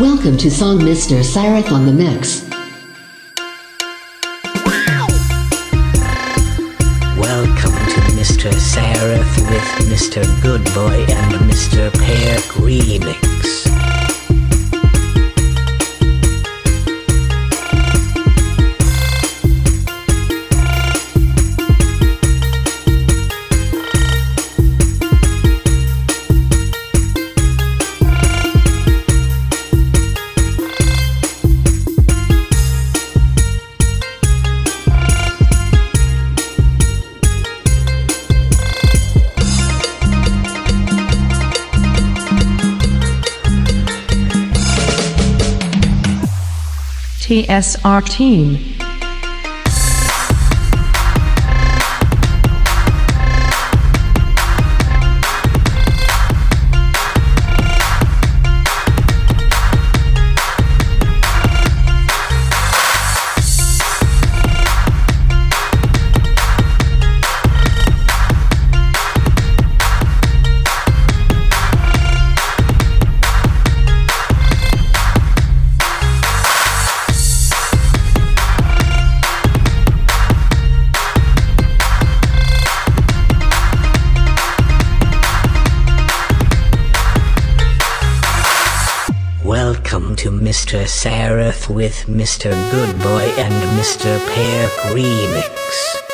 Welcome to song Mr. Cyrus on the mix. Welcome to Mr. Seraph with Mr. Goodboy and Mr. Pear Remix. TSR team. Welcome to Mr. Seraph with Mr. Goodboy and Mr. Pear Remix.